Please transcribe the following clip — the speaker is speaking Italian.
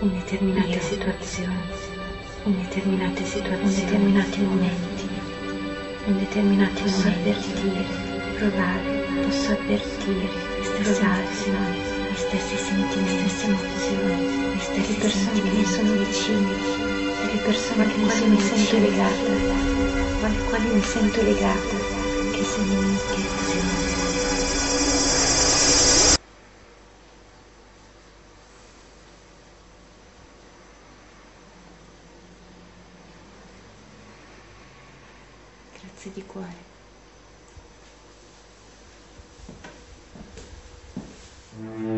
in determinate situazioni, in determinate situazioni, in determinati momenti, in determinati posso momenti. avvertire, provare, posso avvertire, provare. gli stessi sentimenti, le stesse emozioni, le stesse persone che mi sono vicine, le persone che mi sono sento legata, alle quali mi sento legata, che se non Grazie di cuore. Mm.